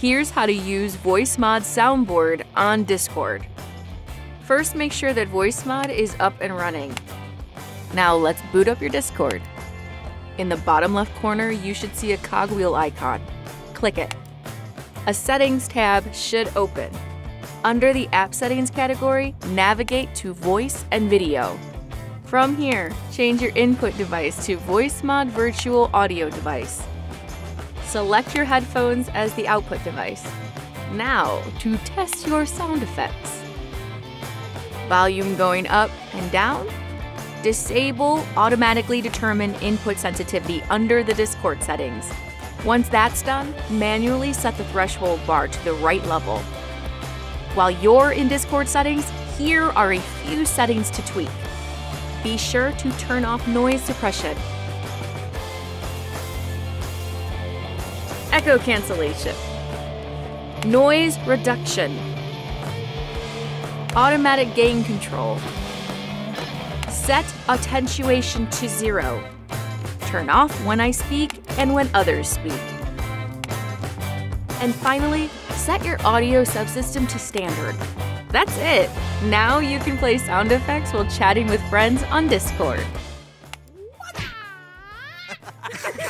Here's how to use VoiceMod soundboard on Discord. First, make sure that VoiceMod is up and running. Now let's boot up your Discord. In the bottom left corner, you should see a cogwheel icon. Click it. A Settings tab should open. Under the App Settings category, navigate to Voice and Video. From here, change your input device to VoiceMod Virtual Audio Device. Select your headphones as the output device. Now, to test your sound effects. Volume going up and down. Disable automatically determine input sensitivity under the Discord settings. Once that's done, manually set the threshold bar to the right level. While you're in Discord settings, here are a few settings to tweak. Be sure to turn off noise suppression echo cancellation, noise reduction, automatic gain control, set attenuation to zero, turn off when I speak and when others speak. And finally, set your audio subsystem to standard. That's it! Now you can play sound effects while chatting with friends on Discord.